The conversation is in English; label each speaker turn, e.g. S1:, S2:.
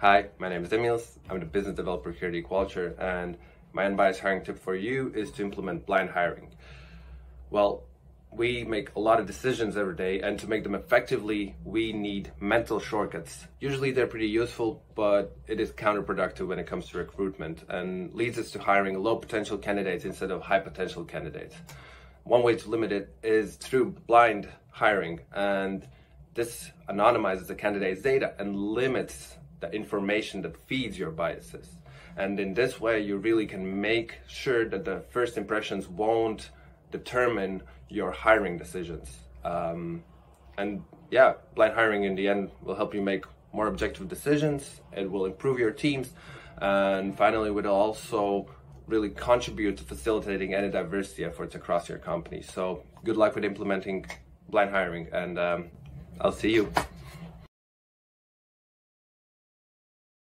S1: Hi, my name is Emils. I'm the business developer here at Equalture, and my unbiased hiring tip for you is to implement blind hiring. Well, we make a lot of decisions every day, and to make them effectively, we need mental shortcuts. Usually they're pretty useful, but it is counterproductive when it comes to recruitment and leads us to hiring low potential candidates instead of high potential candidates. One way to limit it is through blind hiring, and this anonymizes the candidate's data and limits the information that feeds your biases. And in this way, you really can make sure that the first impressions won't determine your hiring decisions. Um, and yeah, blind hiring in the end will help you make more objective decisions. It will improve your teams. And finally, it will also really contribute to facilitating any diversity efforts across your company. So good luck with implementing blind hiring and um, I'll see you.